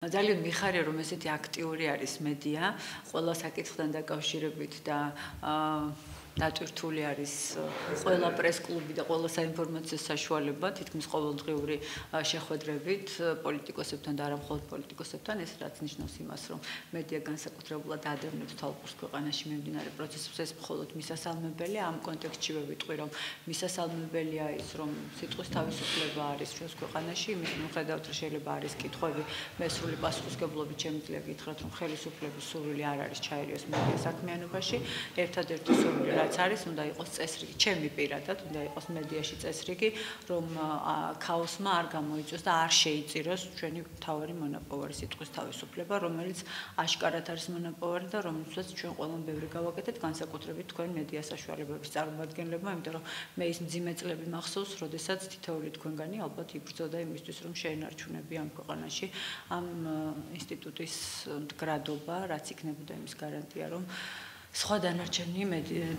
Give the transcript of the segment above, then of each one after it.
ძალიან მიხარია რომ ესეთი აქტიური არის მედია ყველა საკითხთან დაკავშირებით და აა დატვირთული არის ყველა პრესკლუბი და ყველა საინფორმაციო საშუალება თითქმის ყოველდღიური შეხვედრებით პოლიტიკოსებთან და არა მხოლოდ პოლიტიკოსებთან ეს რაც ნიშნავს იმას რომ მედია განსაკუთრებულად ადევნებს თალყურს ქვეყანაში მიმდინარე პროცესებს. ეს მხოლოდ მისასალმებელია ამ კონტექსტში ვიტყვი რომ მისასალმებელია ის რომ სიტყვის თავისუფლება არის ჩვენს ქვეყანაში იმის მიუხედავად რომ შეიძლება არის კითხვები მე სრული პასუხისგებლობით შემიძლია გითხრათ რომ ხელისუფლების სურვილი არ არის ჩაერიოს მედია საქმიანობაში. ერთადერთი სურვილი რაც არის, უნდა იყოს წესრიგი, ჩემი პირადად უნდა იყოს მედიაში წესრიგი, რომ ქაოსმა არ გამოიწვიოს და არ შეიწიროს ჩვენი თავარი მონოპოვარი სიტყვის თავისუფლება, რომელიც აშკარად არის მონოპოვარი და რომელსაც ჩვენ ყველამ ბევრი გავაკეთეთ, განსაკუთრებით თქვენ მედია საშუალებების წარმომადგენლებმა, იმიტომ რომ მე ის მძიმე წლები მახსოვს, როდესაც თითოეული თქვენგანი ალბათ იბრძოდა იმისთვის, რომ შეენარჩუნები ამ ქვეყანაში ამ ინსტიტუტის მდგრადობა, რაც იქნებოდა იმის გარანტია, რომ სხვა დანარჩენი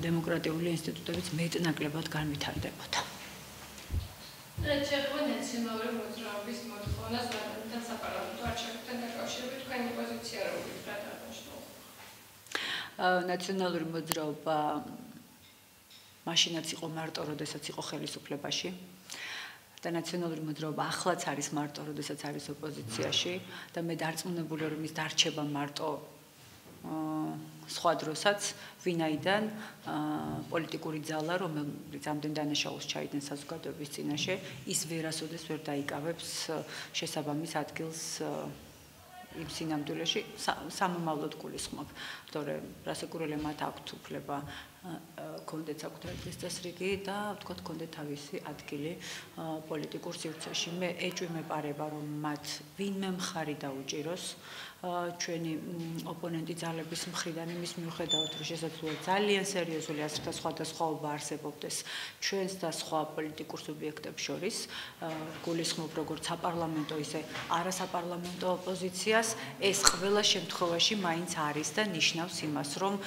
დემოკრატიული ინსტიტუტებიც მეტნაკლებად განვითარდებოდა. რჩება ნაციონალური მოძრაობის მოთხოვნას ვარდანთან საპარლამენტო არჩევნებთან დაკავშირებით თქვენი პოზიცია როგორი გადააჭრა? აა ნაციონალური მოძრაობა მაშინაც იყო მარტო, როდესაც იყო ხელისუფლებაში. და ნაციონალური მოძრაობა ახლაც არის მარტო, როდესაც არის ოპოზიციაში და მე დარწმუნებული ვარ, რომ ის დარჩება მარტო სხვა დროსაც ვინაიდან პოლიტიკური ძალა რომელიც ამდენ დანაშაულს ჩაიდენ საზოგადოების წინაშე ის ვერასოდეს ვერ დაიკავებს შესაბამის ადგილს იმ სინამდვილეში სამომავლოდ გულისხმობ, თორე რასაკურველი მათ აქვთ უფლება კონდეთ საკუთრების წესრიგი და ვთქვათ კონდეთ თავისი ადგილი პოლიტიკურ სივრცეში. მე ეჭვი მეპარება რომ მათ ვინმე მხარი დაუჭიროს ჩვენი ოპონენტი ძალების მხრიდან იმის მიუხედავად რომ შესაძლოა ძალიან სერიოზული ასრთა სხვადასხვაობა არსებობდეს ჩვენს და სხვა პოლიტიკურ სუბიექტებს შორის გულისხმობ როგორც საპარლამენტო ისე არასაპარლამენტო ოპოზიციას ეს ყველა შემთხვევაში მაინც არის და ნიშნავს იმას რომ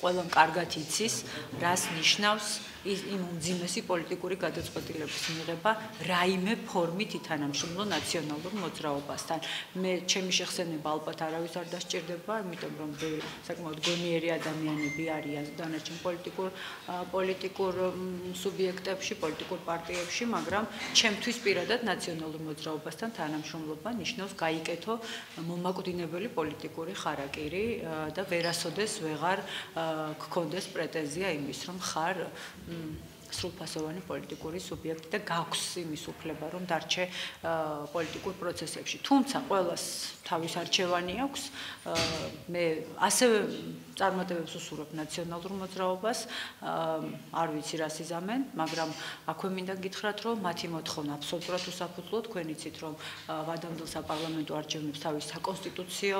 ყველამ კარგად იცის, რას ნიშნავს იმ უმძიმესი პოლიტიკური გადაწყვეტილების მიღება რაიმე ფორმით ითანამშრომლო ნაციონალურ მოძრაობასთან. მე ჩემი შეხსენება ალბათ არავის არ დასჭირდება, იმიტომ რომ საკმაოდ გონიერი ადამიანები არიან დანარჩენ პოლიტიკურ პოლიტიკურ სუბიექტებში, პოლიტიკურ პარტიებში, მაგრამ ჩემთვის პირადად ნაციონალურ მოძრაობასთან თანამშრომლობა ნიშნავს გაიკეთო მომაკვდინებელი პოლიტიკური ხარაკირი და ვერასოდეს ვეღარ გქონდეს პრეტენზია იმის, რომ ხარ სრულფასოვანი პოლიტიკური სუბიექტი და გაქვს იმის უფლება, რომ დარჩე პოლიტიკურ პროცესებში. თუმცა ყოველას თავის არჩევანი აქვს. მე ასევე წარმატებებს უსურვებ ნაციონალურ მოძრაობას. არ ვიცი რა სიზამენ, მაგრამ აქვე მინდა გითხრათ, რომ მათი მოთხოვნა აბსოლუტურად უსაფუძვლოა. თქვენ იცით, რომ ვადამდელ საპარლამენტო არჩევნებს თავის საკონსტიტუციო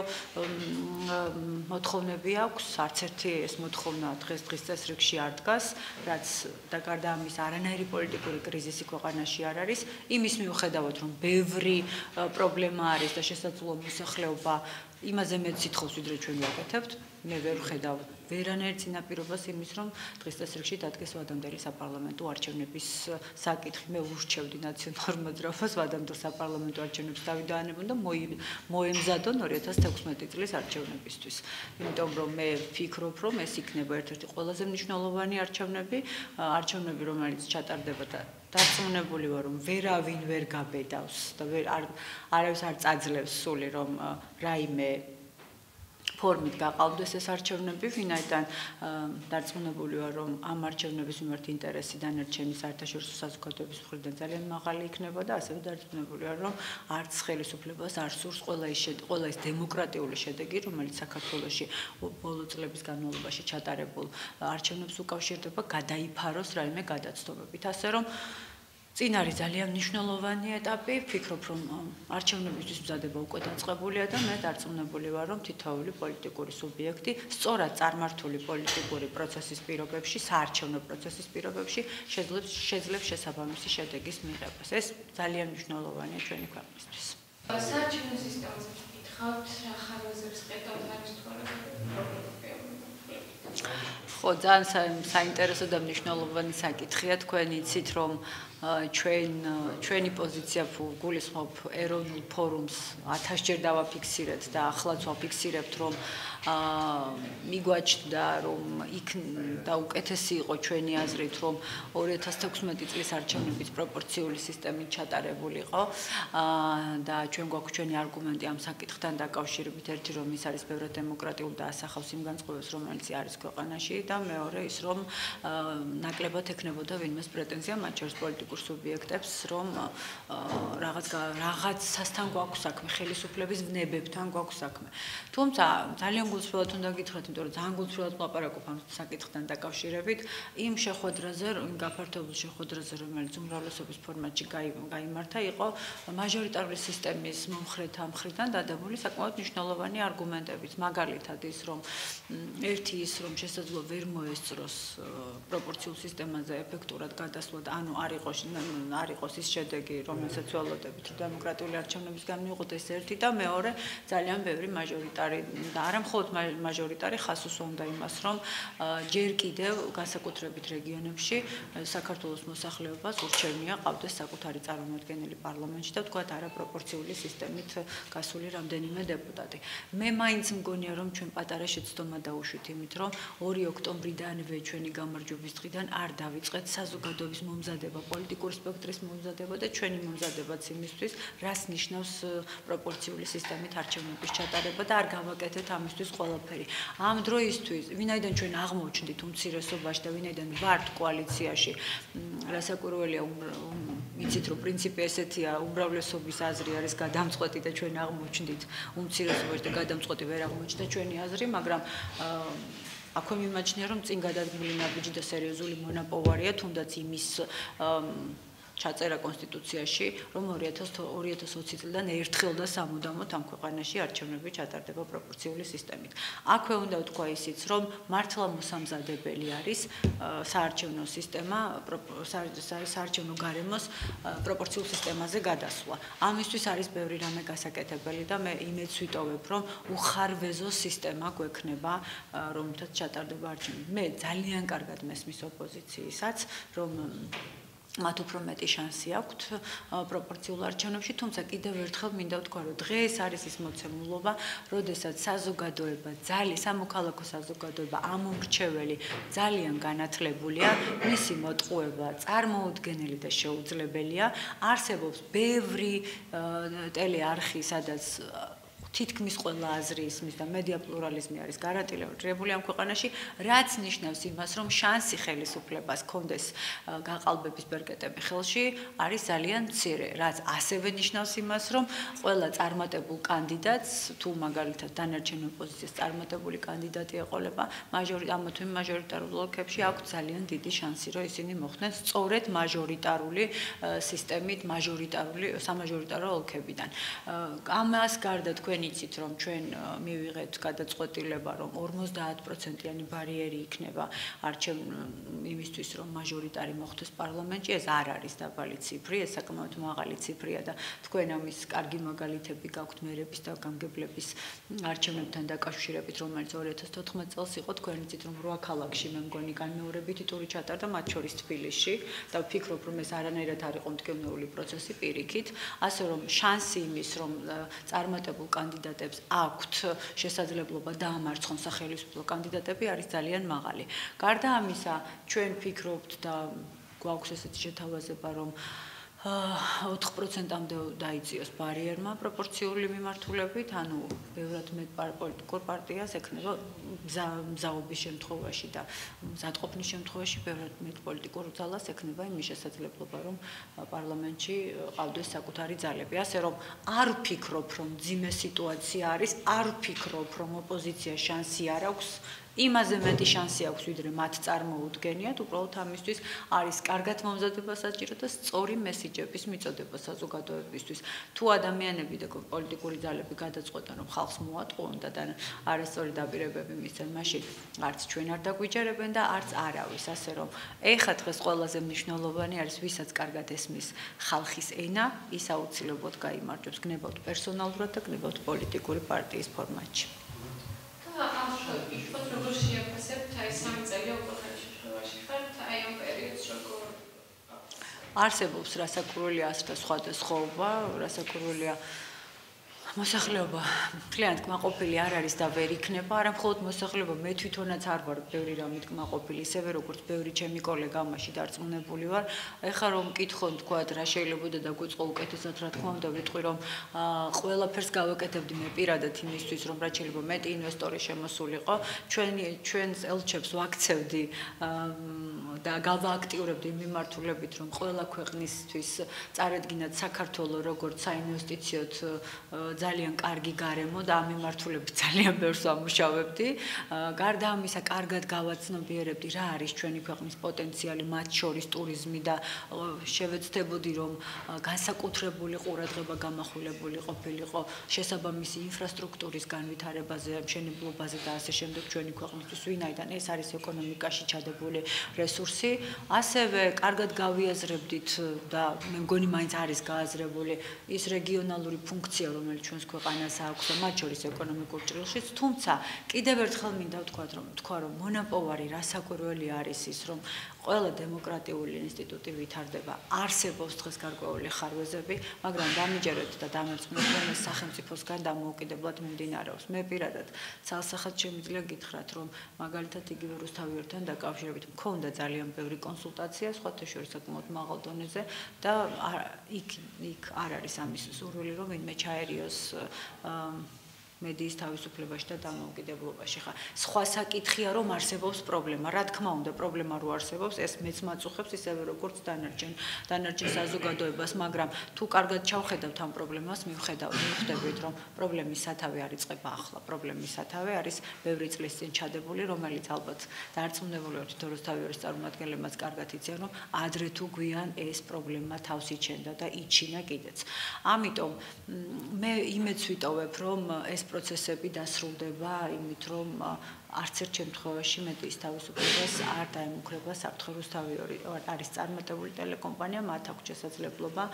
მოთხოვნები აქვს. არც ერთი ეს მოთხოვნა დღეს-დღის წესრიგში არ დგას, რაც და გარდა ამის არანაირი პოლიტიკური კრიზისი ქვეყანაში არ არის. იმის მიუხედავად, რომ ბევრი პრობლემა არის და შესაძლოა მოსახლეობა იმაზე მეც სითხოს ვიდრე ჩვენ ვაკეთებთ, მე ვერ ხედავ ვერანაირ წინაპირობას იმის, რომ დღეს წესრიგში დადგეს ვადამდელი საპარლამენტო არჩევნების საკითხი. მე ურჩევდი ნაციონალურ მოძრაობას ვადამდელ საპარლამენტო არჩევნებს დავიდანებონ და მოემზადონ 2016 წლის არჩევნებისთვის. იმიტომ რომ მე ვფიქრობ, რომ ეს იქნება ერთ-ერთი ყველაზე მნიშვნელოვანი არჩევნები, არჩევნები, რომელიც ჩატარდება და დარწმუნებული ვარ რომ ვერავინ ვერ გაბედავს და ვერ არ არავის არ წაძლევს სული რომ რაიმე ფორმით გაყავდეს ეს არჩევნები, ვინაიდან დარწმუნებული ვარ, რომ ამ არჩევნების მიმართ ინტერესი დანარჩენი საერთაშორისო საზოგადოების მხრიდან ძალიან მაღალი იქნება და ასევე დარწმუნებული ვარ, რომ არც ხელისუფლებას არ სურს ყველა ის ყველა ის დემოკრატიული შედეგი, რომელიც საქართველოში ბოლო წლების განმავლობაში ჩატარებულ არჩევნებს უკავშირდება, გადაიფაროს რაიმე გადაცდომებით. ასე რომ წინ არის ძალიან მნიშვნელოვანი ეტაპი, ვფიქრობ, რომ არჩევნებისთვის მზადება უკვე დაწყებულია და მე დარწმუნებული ვარ, რომ თითოეული პოლიტიკური სუბიექტი სწორად წარმართული პოლიტიკური პროცესის პირობებში, საარჩევნო პროცესის პირობებში შეძლებს შეძლებს შესაბამისი შედეგის მიღებას. ეს ძალიან მნიშვნელოვანია ჩვენი ქვეყნისთვის. საარჩევნო სისტემაზე ვკითხავთ, რა ხარვეზებს ყედავთ არის პრობლემა ხო, ძალიან საინტერესო და მნიშვნელოვანი საკითხია. თქვენ იცით, რომ ჩვენ ჩვენი პოზიცია გულისხმობ ეროვნულ ფორუმს. 1000 ჯერ დავაფიქსირეთ და ახლაც ვაფიქსირებთ, რომ აა მიგვაჩნდა რომ იქ და უკეთესი იყო ჩვენი აზრით რომ 2016 წლის არჩევნების პროპორციული სისტემით ჩატარებულიყო. აა და ჩვენ გვაქვს ჩვენი არგუმენტი ამ საკითხთან დაკავშირებით. ერთი რომ ის არის ბევრად დემოკრატიული და ასახავს იმ განწყობებს რომელიც არის ქვეყანაში და მეორე ის რომ ნაკლებად ექნებოდა ვინმეს პრეტენზია მათ შორის პოლიტიკურ სუბიექტებს რომ რაღაც რაღაცასთან გვაქვს საქმე ხელისუფლების ვნებებთან გვაქვს საქმე. თუმცა ძალიან გულწრფელად უნდა გითხრათ, იმიტომ რომ ძალიან გულწრფელად ვლაპარაკობ ამ საკითხთან დაკავშირებით, იმ შეხვედრაზე, იმ გაფართოებულ შეხვედრაზე, რომელიც უმრავლესობის ფორმატში გამართა, იყო მაჟორიტარული სისტემის მომხრეთა მხრიდან დადებული საკმაოდ მნიშვნელოვანი არგუმენტებით, მაგალითად ის, რომ ერთი ის, რომ შესაძლოა ვერ მოესწროს პროპორციულ სისტემაზე ეფექტურად გადასვლა და ანუ არ იყოს არ იყოს ის შედეგი, რომელსაც ველოდებით დემოკრატიული არჩევნებისგან მიიღოთ ეს ერთი და მეორე ძალიან ბევრი მაჟორიტარი და არა მხოლოდ მაჟორიტარი ხას უსვამდა იმას, რომ ჯერ კიდევ განსაკუთრებით რეგიონებში საქართველოს მოსახლეობას ურჩევნია ყავდეს საკუთარი წარმომადგენელი პარლამენტში და თქვათ არაპროპორციული სისტემით გასული რამდენიმე დეპუტატი. მე მაინც მგონია, რომ ჩვენ პატარა შეცდომა დაუშვით იმით, რომ 2 ოქტომბრიდანვე ჩვენი გამარჯვების დღიდან არ დავიწყეთ საზოგადოების მომზადება, პოლიტიკური სპექტრის მომზადება და ჩვენი მომზადებაც იმისთვის, რას ნიშნავს პროპორციული სისტემით არჩევნების ჩატარება და არ გავაკეთეთ ამისთვის ყველაფერი. ამ დროისთვის, ვინაიდან ჩვენ აღმოჩნდით უმცირესობაში და ვინაიდან ვართ კოალიციაში, რასაკვირველია, ვიცით რომ პრინციპი ესეთია, უმრავლესობის აზრი არის გადამწყვეტი და ჩვენ აღმოჩნდით უმცირესობაში და გადამწყვეტი ვერ აღმოჩნდა ჩვენი აზრი, მაგრამ აქვე მიმაჩნია რომ წინ გადადგმული ნაბიჯი და სერიოზული მონაპოვარია, თუნდაც იმის ჩაწერა კონსტიტუციაში, რომ 2020 წლიდან ერთხელ და სამუდამოდ ამ ქვეყანაში არჩევნები ჩატარდება პროპორციული სისტემით. აქვე უნდა ვთქვა ისიც, რომ მართლა მოსამზადებელი არის საარჩევნო სისტემა, საარჩევნო გარემოს პროპორციულ სისტემაზე გადასვლა. ამისთვის არის ბევრი რამე გასაკეთებელი და მე იმედს ვიტოვებ, რომ უხარვეზო სისტემა გვექნება, რომელთაც ჩატარდება არჩევნები. მე ძალიან კარგად მესმის ოპოზიციისაც, რომ მათ უფრო მეტი შანსი აქვთ პროპორციულ არჩევნებში, თუმცა კიდევ ერთხელ მინდა ვთქვა, რომ დღეს არის ის მოცემულობა, როდესაც საზოგადოება, ძალი სამოქალაქო საზოგადოება ამომრჩეველი ძალიან განათლებულია, მისი მოტყუება წარმოუდგენელი და შეუძლებელია. არსებობს ბევრი ტელეარხი, სადაც თითქმის ყველა აზრი ისმის და მედია პლურალიზმი არის გარანტირებული ამ ქვეყანაში, რაც ნიშნავს იმას, რომ შანსი ხელისუფლებას კონდეს გაყალბების ბერკეტები ხელში არის ძალიან მცირე, რაც ასევე ნიშნავს იმას, რომ ყველა წარმატებულ კანდიდატს, თუ მაგალითად დანარჩენ ოპოზიციას წარმატებული კანდიდატი ეყოლება, მაჟორიტ ამა თუ იმ მაჟორიტარულ ოლქებში აქვს ძალიან დიდი შანსი, რომ ისინი მოხდნენ სწორედ მაჟორიტარული სისტემით, მაჟორიტარული სამაჟორიტარო ოლქებიდან. ამას გარდა თქვენ თქვენ იცით რომ ჩვენ მივიღეთ გადაწყვეტილება რომ 50%-იანი ბარიერი იქნება არჩევ იმისთვის რომ მაჟორიტარი მოხდეს პარლამენტში ეს არ არის დაბალი ციფრი ეს საკმაოდ მაღალი ციფრია და თქვენ ამის კარგი მაგალითები გაქვთ მერების და გამგებლების არჩევნებთან დაკავშირებით რომელიც 2014 წელს იყო. თქვენ იცით რომ რვა ქალაქში მე მგონი განმეორებითი ტური ჩატარდა მათ შორის თბილისში. და ვფიქრობ რომ ეს არანაირად არ იყო მტკივნეული პროცესი პირიქით. ასე რომ შანსი იმის რომ წარმატებულ კან კანდიდატებს აქვთ შესაძლებლობა დაამარცხონ სახელმწიფო კანდიდატები არის ძალიან მაღალი. გარდა ამისა, ჩვენ ფიქრობთ და გვაქვს ესეთი შეთავაზება, რომ 4%-ამდე დაიწიოს ბარიერმა პროპორციული მიმართულებით, ანუ ბევრად მეტ პოლიტიკურ პარტიას ექნება მზაობის შემთხვევაში და მზადყოფნის შემთხვევაში ბევრად მეტ პოლიტიკურ ძალას ექნება იმის შესაძლებლობა, რომ პარლამენტში ყავდეს საკუთარი ძალები. ასე რომ არ ვფიქრობ, რომ ძიმე სიტუაცია არის, არ ვფიქრობ, რომ ოპოზიციას შანსი არ აქვს იმაზე მეტი შანსი აქვს ვიდრე მათ წარმოუდგენიათ უბრალოდ ამისთვის არის კარგად მომზადება საჭირო და სწორი მესიჯების მიწოდება საზოგადოებისთვის. თუ ადამიანები და პოლიტიკური ძალები გადაწყვეტენ რომ ხალხს მოატყუონ და არასწორი დაპირებები მისცენ მაშინ არც ჩვენ არ დაგვიჯერებენ და არც არავის. ასე რომ ეხა დღეს ყველაზე მნიშვნელოვანი არის ვისაც კარგად ესმის ხალხის ენა ის აუცილებლად გამოიმარჯვებს გნებავთ პერსონალურად და გნებავთ პოლიტიკური პარტიის ფორმატში და ამ შოუში როგორც შეაფასებთ აი არსებობს რასაკურველია ასრთა სხვადასხვაობა, რასაკურველია მოსახლეობა. კლიენტ კმაყოფილი არ არის და ვერ იქნება, არა მხოლოდ მოსახლეობა, მე თვითონაც არ ვარ ბევრი რამით კმაყოფილი, ისევე როგორც ბევრი ჩემი კოლეგა მასში დარწმუნებული ვარ. ეხლა რომ მკითხონ თქვა რა შეიძლება და დაგვიწყო უკეთესად, რა თქმა უნდა, ვიტყვი რომ ყველაფერს გავაკეთებდი მე პირადად იმისთვის, რომ რაც შეიძლება მეტი ინვესტორი შემოსულიყო, ჩვენი ჩვენს ელჩებს ვაქცევდი და გავააქტიურებდი მიმართულებით, რომ ყველა ქვეყნისთვის წარედგინათ საქართველოს როგორც საინვესტიციო ძალიან კარგი გარემო და ამ მიმართულებით ძალიან ბევრს ამუშავებდი. გარდა ამისა, კარგად გავაცნობიერებდი რა არის ჩვენი ქვეყნის პოტენციალი, მათ შორის ტურიზმი და შევეცდებოდი რომ განსაკუთრებული ყურადღება გამახვილებული ყოფილიყო შესაბამისი ინფრასტრუქტურის განვითარებაზე, მშენებლობაზე და ასე შემდეგ ჩვენი ქვეყნისთვის, ვინაიდან ეს არის ეკონომიკაში ჩადებული რესურსი. ასევე კარგად გავიაზრებდით და მე მგონი მაინც არის გააზრებული ის რეგიონალური ფუნქცია, რომელიც ჩვენს ქვეყანას აქვს და მათ შორის ეკონომიკურ ჭრილშიც, თუმცა კიდევ ერთხელ მინდა ვთქვა, რომ თქვა რომ მონოპოვარი რასაკვირველი არის ის, რომ ყველა დემოკრატიული ინსტიტუტი ვითარდება, არსებობს დღეს გარკვეული ხარვეზები, მაგრამ დამიჯერეთ და დამერწმუნეთ, რომ ეს სახელმწიფოსგან დამოუკიდებლად მიმდინარეობს. მე პირადად ცალსახად შემიძლია გითხრათ, რომ მაგალითად იგივე რუსთავიერთან დაკავშირებით მქონდა ძალიან ბევრი კონსულტაცია, სხვათა შორის საკმაოდ მაღალ დონეზე და იქ იქ არ არის ამის სურვილი, რომ ვინმე ჩაერიოს მედიის თავისუფლებაში და დამოუკიდებლობაში ხა. სხვა საკითხია რომ არსებობს პრობლემა. რა თქმა უნდა პრობლემა რო არსებობს ეს მეც მაწუხებს ისევე როგორც დანარჩენ დანარჩენ საზოგადოებას მაგრამ თუ კარგად ჩავხედავთ ამ პრობლემას მივხედავთ მივხვდებით რომ პრობლემის სათავე არ იწყება ახლა. პრობლემის სათავე არის ბევრი წლის წინ ჩადებული რომელიც ალბათ დარწმუნებული ვარ თვითონ რუსთავის წარმომადგენლებმაც კარგად იციან რომ ადრე თუ გვიან ეს პრობლემა თავს იჩენდა და იჩინა კიდეც. ამიტომ მე იმეც ვიტოვებ რომ ეს პროცესები დასრულდება იმით რომ არც ერთ შემთხვევაში მეტის თავისუფლებას არ დაემუქრება საფრთხის თავი არის წარმატებული ტელეკომპანია მათ აქვს შესაძლებლობა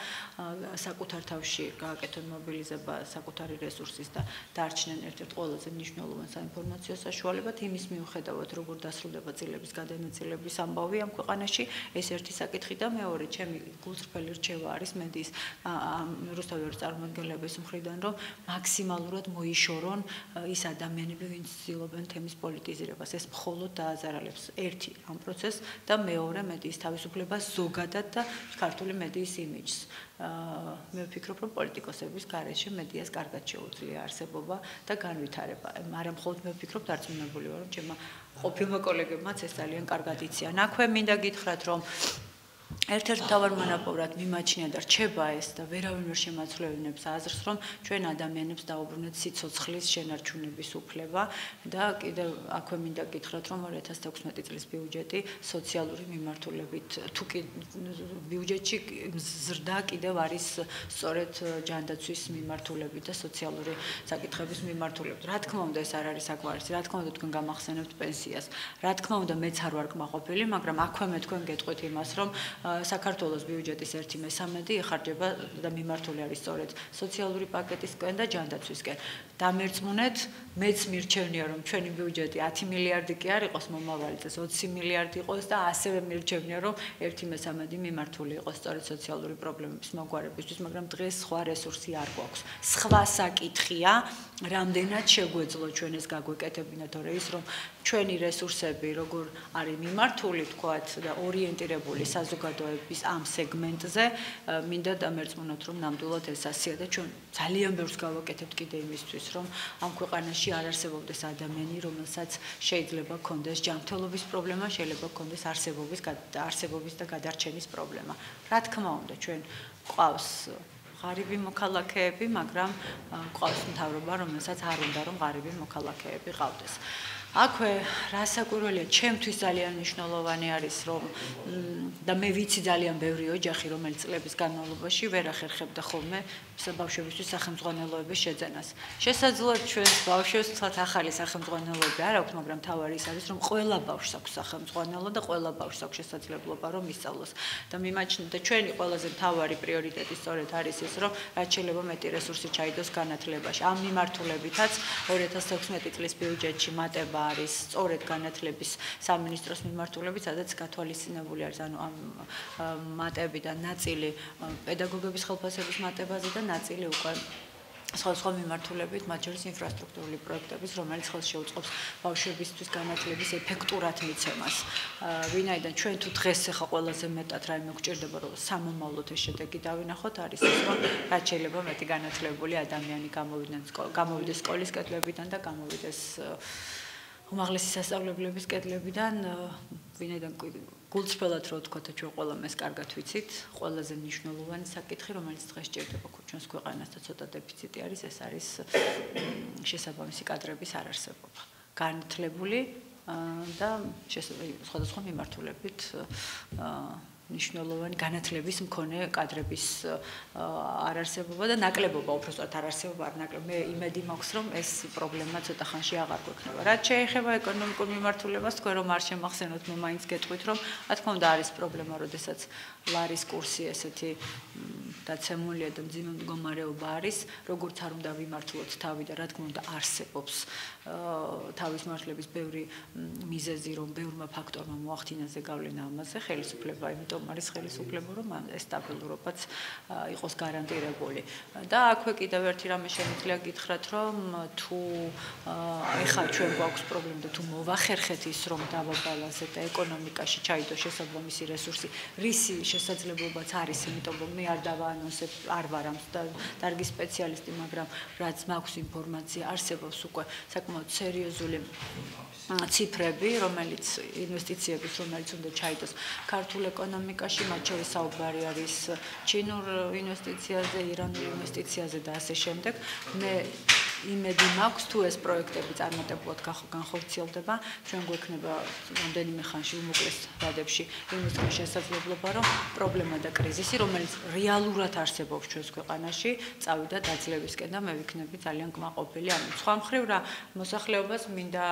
საკუთარ თავში გააკეთონ მობილიზება საკუთარი რესურსის და დარჩნენ ერთ-ერთ ყველაზე მნიშვნელოვან საინფორმაციო საშუალებად. იმის მიუხედავად როგორ დასრულდება წილების გადანაწილების ამბავი ამ ქვეყანაში ეს ერთი საკითხი და მეორე ჩემი გულწრფელი რჩევა არის მედიის რუსთავის წარმომადგენლების მხრიდან რომ მაქსიმალურად მოიშორონ ის ადამიანები ვინც ცდილობენ თემის პოლიტიზირებას ეს მხოლოდ დააზარალებს ერთი ამ პროცესს და მეორე მედიის თავისუფლებას ზოგადად და ქართული მედიის იმიჯს. აა მე ვფიქრობ, რომ პოლიტიკოსების გარეშე მედიას კარგად შეუძლია არსებობა და განვითარება. მაგრამ მხოლოდ მე ვფიქრობ, დარწმუნებული ვარ, რომ ჩემმა ყოფილმა კოლეგებმაც ეს ძალიან კარგად იციან. აქვე მინდა გითხრათ, რომ ერთ-ერთ თავარ მონაპოვრად მიმაჩნია და რჩება ეს და ვერავინ ვერ შემაცვლევინებს აზრს, რომ ჩვენ ადამიანებს დაუბრუნეთ სიცოცხლის შენარჩუნების უფლება და კიდევ აქვე მინდა გითხრათ, რომ 2016 წლის ბიუჯეტი სოციალური მიმართულებით თუ კი ბიუჯეტში ზრდა კიდევ არის სწორედ ჯანდაცვის მიმართულებით და სოციალური საკითხების მიმართულებით. რა თქმა უნდა ეს არ არის საკვარისი, რა თქმა უნდა თქვენ გამახსენებთ პენსიას. რა თქმა უნდა მეც არ ვარ კმაყოფილი, მაგრამ აქვე მე თქვენ გეტყვით იმას, რომ საქართველოს ბიუჯეტის 1/13 ეხარჯება და მიმართული არის სწორედ სოციალური პაკეტისკენ და ჯანდაცვისკენ. დამერწმუნეთ, მეც მირჩევნია რომ ჩვენი ბიუჯეტი 10 მილიარდი კი არ იყოს მომავალი წელს 20 მილიარდი იყოს და ასევე მირჩევნია რომ 1/13 მიმართული იყოს სწორედ სოციალური პრობლემების მოგვარებისთვის, მაგრამ დღეს სხვა რესურსი არ გვაქვს. სხვა საკითხია, რამდენად შეგვეძლო ჩვენ ეს გაგვეკეთებინა თორე ის რომ ჩვენი რესურსები როგორ არის მიმართული თქვათ და ორიენტირებული საზოგადოების ამ სეგმენტზე მინდა დამერწმუნოთ რომ ნამდვილად ეს ასია და ჩვენ ძალიან ბევრს გავაკეთებთ კიდე იმისთვის რომ ამ ქვეყანაში არ არსებობდეს ადამიანი რომელსაც შეიძლება ქონდეს ჯანმრთელობის პრობლემა შეიძლება ქონდეს არსებობის არსებობის და გადარჩენის პრობლემა. რა თქმა უნდა ჩვენ ყავს ღარიბი მოქალაქეები, მაგრამ ყავს მთავრობა, რომელსაც არ უნდა რომ ღარიბი მოქალაქეები ყავდეს. აქვე რასაკვირველია ჩემთვის ძალიან მნიშვნელოვანი არის რომ და მე ვიცი ძალიან ბევრი ოჯახი რომელიც წლების განმავლობაში ვერ ახერხებდა ხოლმე ბავშვებისთვის სახელმძღვანელოების შეძენას. შესაძლოა ჩვენ ბავშვებს თქვათ ახალი სახელმძღვანელოები არ აქვს, მაგრამ თავარი ის არის რომ ყველა ბავშვს აქვს სახელმძღვანელო და ყველა ბავშვს აქვს შესაძლებლობა რომ ისწავლოს. და მიმაჩნია და ჩვენი ყველაზე მთავარი პრიორიტეტი სწორედ არის ის რომ რაც შეიძლება მეტი რესურსი ჩაიდოს განათლებაში. ამ მიმართულებითაც 2016 წლის ბიუჯეტში მატება არის სწორედ განათლების სამინისტროს მიმართულებით, სადაც გათვალისწინებული არის ანუ ამ მატებიდან ნაწილი პედაგოგების ხელფასების მატებაზე და ნაწილი უკვე სხვადასხვა მიმართულებით, მათ შორის ინფრასტრუქტურული პროექტების, რომელიც ხელს შეუწყობს ბავშვებისთვის განათლების ეფექტურად მიცემას. ვინაიდან ჩვენ თუ დღეს ახლა ყველაზე მეტად რაიმე გვჭირდება, რომ სამომავლოდ ეს შედეგი დავინახოთ, არის ის, რომ რაც შეიძლება მეტი განათლებული ადამიანი გამოვიდნენ გამოვიდეს სკოლის კედლებიდან და გამოვიდეს უმაღლესი სასწავლებლების კედლებიდან, ვინაიდან გულწრფელად რო ვთქვა და ჩვენ ყველა მას კარგად ვიცით, ყველაზე მნიშვნელოვანი საკითხი, რომელიც დღეს ჭირდება ჩვენს ქვეყანას და ცოტა დეფიციტი არის, ეს არის შესაბამისი კადრების არარსებობა. განათლებული და შესაძლოა მიმართულებით ნიშნულოვანი განათლების მქონე კადრების არარსებობა და ნაკლებობა უბრალოდ არარსებობა არ ნაკლებ. მე იმედი მაქვს რომ ეს პრობლემა ცოტა ხანში აღარ გვექნება. რაც შეეხება ეკონომიკურ მიმართულებას თქვენ რომ არ შემახსენოთ მე მაინც გეტყვით რომ რა თქმა უნდა არის პრობლემა როდესაც ლარის კურსი ესეთი დაცემულია და მძიმე მდგომარეობა არის როგორც არ უნდა ვიმართლოთ თავი და რა თქმა უნდა არსებობს. თავის მართლების ბევრი მიზეზი რომ ბევრმა ფაქტორმა მოახდინა ზეგავლენა ამაზე ხელისუფლება იმიტომ არის ხელისუფლება რომ ეს სტაბილურობაც იყოს გარანტირებული. და აქვე კიდევ ერთი რამე შემიძლია გითხრათ რომ თუ ეხლა ჩვენ გვაქვს პრობლემა და თუ მოვახერხეთ ის რომ დავაბალანსეთ და ეკონომიკაში ჩაიდო შესაძლებელი რესურსი რისი შესაძლებლობაც არის იმიტომ რომ მე არ დავაანონსებ არ ვარ ამ დარგი სპეციალისტი მაგრამ რაც მაქვს ინფორმაცია არსებობს უკვე საკმაოდ სერიოზული ციფრები რომელიც ინვესტიციების რომელიც უნდა ჩაიდოს ქართულ ეკონომიკაში მათ შორის საუბარი არის ჩინურ ინვესტიციაზე ირანულ ინვესტიციაზე და ასე შემდეგ. მე იმედი მაქვს თუ ეს პროექტები წარმატებულად განხორციელდება? ჩვენ გვექნება რამდენიმე ხანში უმოკლეს ვადებში იმის შესაძლებლობა რომ პრობლემა და კრიზისი რომელიც რეალურად არსებობს ჩვენს ქვეყანაში წავიდა დაძლევისკენ და მე ვიქნები ძალიან კმაყოფილი ანუ სხვა მხრივ რა მოსახლეობას მინდა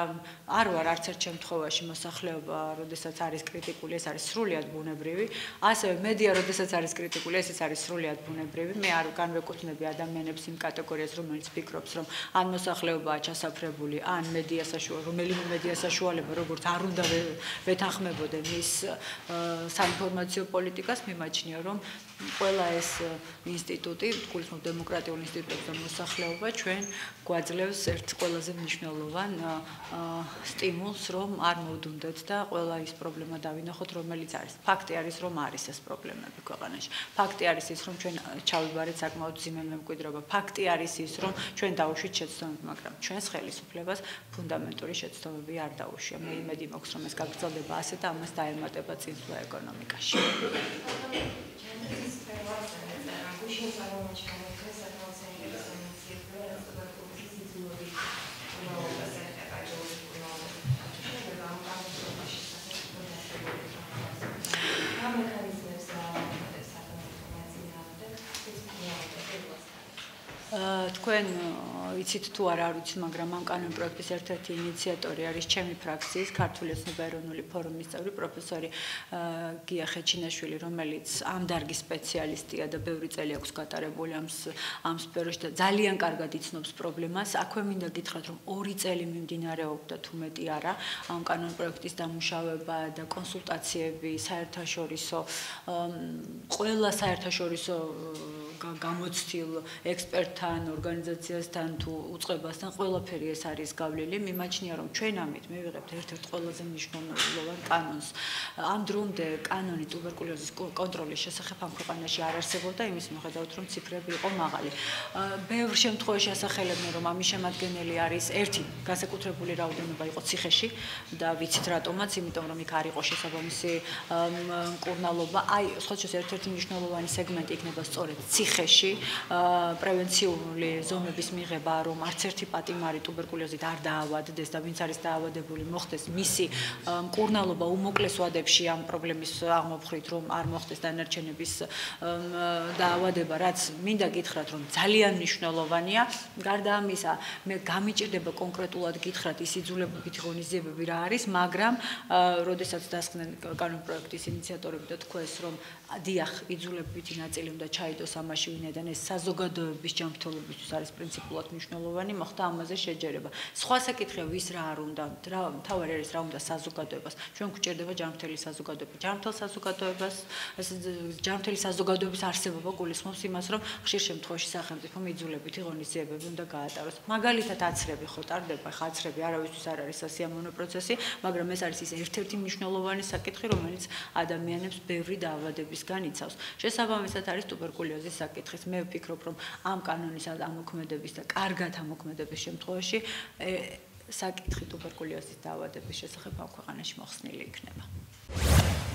არ ვარ არც ერთ შემთხვევაში მოსახლეობა როდესაც არის კრიტიკული ეს არის სრულიად ბუნებრივი ასევე მედია როდესაც არის კრიტიკული ეს არის სრულიად ბუნებრივი მე არ განვეკუთვნები ადამიანებს იმ კატეგორიას რომელიც ფიქრობს რომ ან მოსახლეობაა ჩასაფრებული, ან მედია საშუალება, რომელიმე მედია საშუალება, როგორც არ უნდა ვეთანხმებოდე მის საინფორმაციო პოლიტიკას, მიმაჩნია, რომ ყველა ეს ინსტიტუტი, გულისხმობ დემოკრატიულ ინსტიტუტებს და მოსახლეობა ჩვენ გვაძლევს ერთ ყველაზე მნიშვნელოვან სტიმულს, რომ არ მოვდუნდეთ და ყველა ის პრობლემა დავინახოთ, რომელიც არის. ფაქტი არის, რომ არის ეს პრობლემები ქვეყანაში. ფაქტი არის ის, რომ ჩვენ ჩავიბარეთ საკმაოდ ძიმე მემკვიდრეობა. ფაქტი არის ის, რომ ჩვენ დაუშვით შეცდომები, მაგრამ ჩვენს ხელისუფლებას ფუნდამენტური შეცდომები არ დაუშვია. მე იმედი მაქვს, რომ ეს გაგრძელდება ასე და ამას დაემატება წინსვლა ეკონომიკაში. თქვენ იცით თუ არა არ ვიცი, მაგრამ ამ კანონ პროექტის ერთ-ერთი ინიციატორი არის ჩემი ფრაქციის ქართული ოცნება ეროვნული ფორუმის წევრი პროფესორი გია ხეჩინაშვილი, რომელიც ამ დარგის სპეციალისტია და ბევრი წელი აქვს გატარებული ამ ამ სფეროში და ძალიან კარგად იცნობს პრობლემას. აქვე მინდა გითხრათ, რომ ორი წელი მიმდინარეობდა თუ მეტი არა ამ კანონ პროექტის დამუშავება და კონსულტაციები საერთაშორისო ყველა საერთაშორისო გამოცდილ ექსპერტთან, ორგანიზაციასთან თუ უწყებასთან ყველაფერი ეს არის გავლილი, მიმაჩნია რომ ჩვენ ამით მივიღებთ ერთ-ერთ ყველაზე მნიშვნელოვან კანონს. ამ დრომდე კანონი ტუბერკულოზის კონტროლის შესახებ ამ ქვეყანაში არ არსებობდა, იმის მიუხედავად რომ ციფრები იყო მაღალი. ბევრ შემთხვევაში ასახელებდნენ რომ ამის შემადგენელი არის ერთი განსაკუთრებული რაოდენობა იყო ციხეში და ვიცით რატომაც, იმიტომ რომ იქ არ იყო შესაბამისი მკურნალობა. აი, სხვა შეეს ერთ-ერთი მნიშვნელოვანი სეგმენტი იქნება სწორედ ციხეში პრევენციული ზომების მიღება რომ არც ერთი პატიმარი ტუბერკულოზით არ დაავადდეს და ვინც არის დაავადებული მოხდეს მისი მკურნალობა უმოკლეს ვადებში ამ პრობლემის აღმოფხვრით რომ არ მოხდეს დანარჩენების დაავადება რაც მინდა გითხრათ რომ ძალიან მნიშვნელოვანია. გარდა ამისა მე გამიჭირდება კონკრეტულად გითხრათ ის იძულებებით ღონისძიებები რა არის მაგრამ როდესაც დასხდნენ კანონპროექტის ინიციატორები და თქვენს რომ დიახ, იძულებითი ნაწილი უნდა ჩაიდოს ამაში ვინაიდან ეს საზოგადოების ჯანმრთელობისთვის არის პრინციპულად მნიშვნელოვანი, მოხდა ამაზე შეჯერება. სხვა საკითხია ვის რა არ უნდა, რა თავარი არის რა უნდა საზოგადოებას. ჩვენ გვჭირდება ჯანმრთელი საზოგადოება. ჯანმრთელ საზოგადოებას, ეს ჯანმრთელი საზოგადოების არსებობა გულისხმობს იმას, რომ ხშირ შემთხვევაში სახელმწიფო მიძულებითი ღონისძიებები უნდა გაატაროს. მაგალითად აცრები ხო ტარდება, ხაცრები არავისთვის არ არის სასიამოვნო პროცესი, მაგრამ ეს არის ის ერთ-ერთი მნიშვნელოვანი საკითხი, რომელიც ადამიანებს ბევრი ადამიანების განიცავს. შესაბამისად არის ტუბერკულიოზის საკითხიც. მე ვფიქრობ, რომ ამ კანონისა და ამოქმედების და კარგად ამოქმედების შემთხვევაში საკითხი ტუბერკულიოზის დაავადების შესახებ ამ ქვეყანაში მოხსნილი იქნება.